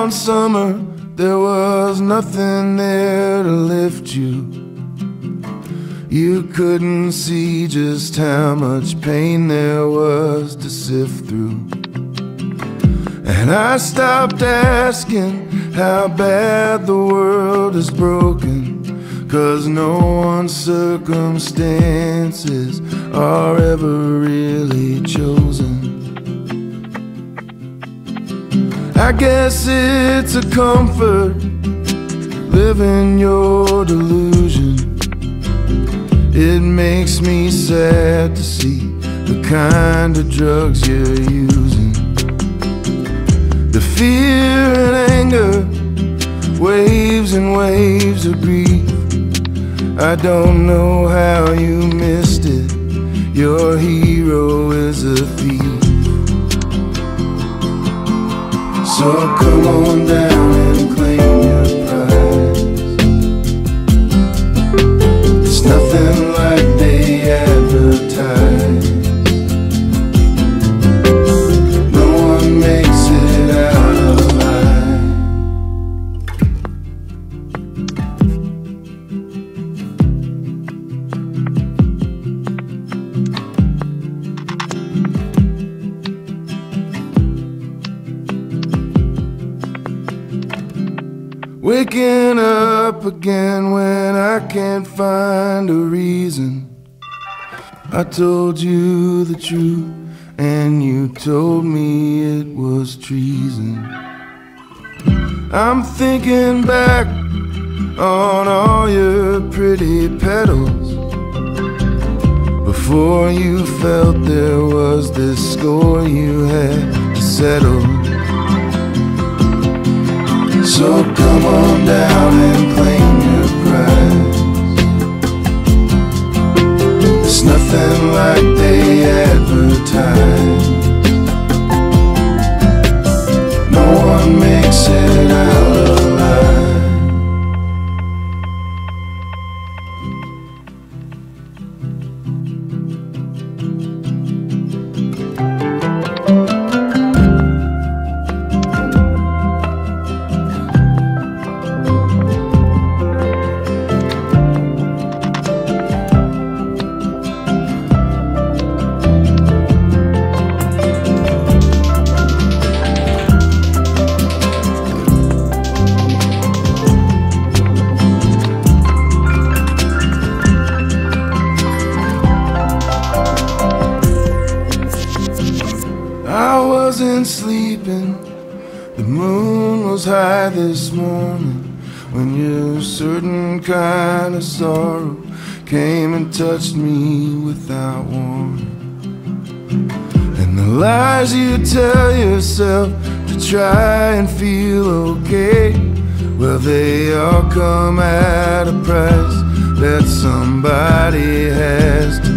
one summer, there was nothing there to lift you. You couldn't see just how much pain there was to sift through. And I stopped asking how bad the world is broken. Cause no one's circumstances are ever really chosen. I guess it's a comfort living your delusion. It makes me sad to see the kind of drugs you're using. The fear and anger, waves and waves of grief. I don't know how you missed it. Your hero is a thief. So come on down and Waking up again when I can't find a reason. I told you the truth, and you told me it was treason. I'm thinking back on all your pretty petals. Before you felt there was this score you had to settle. So come on down and claim your prize. It's nothing like wasn't sleeping. The moon was high this morning when your certain kind of sorrow came and touched me without warning. And the lies you tell yourself to try and feel okay, well, they all come at a price that somebody has to